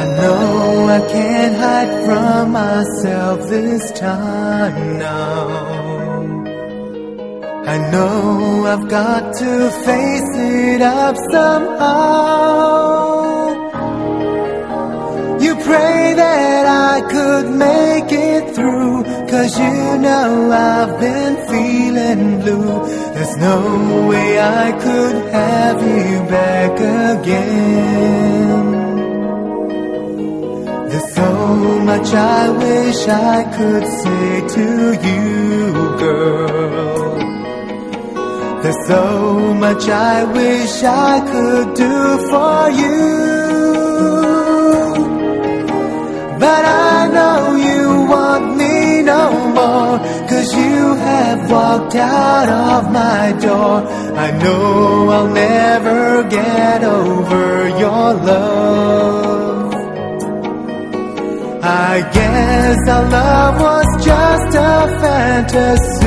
I know I can't hide from myself this time now. I know I've got to face it up somehow. You pray that I could make it through, cause you know I've been feeling blue. There's no way I could have you back again. There's so much I wish I could say to you, girl. There's so much I wish I could do for you. But I know you want me no more. Cause you have walked out of my door. I know I'll never get over your love. I guess our love was just a fantasy.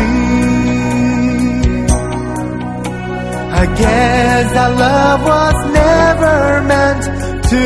I guess our love was never meant to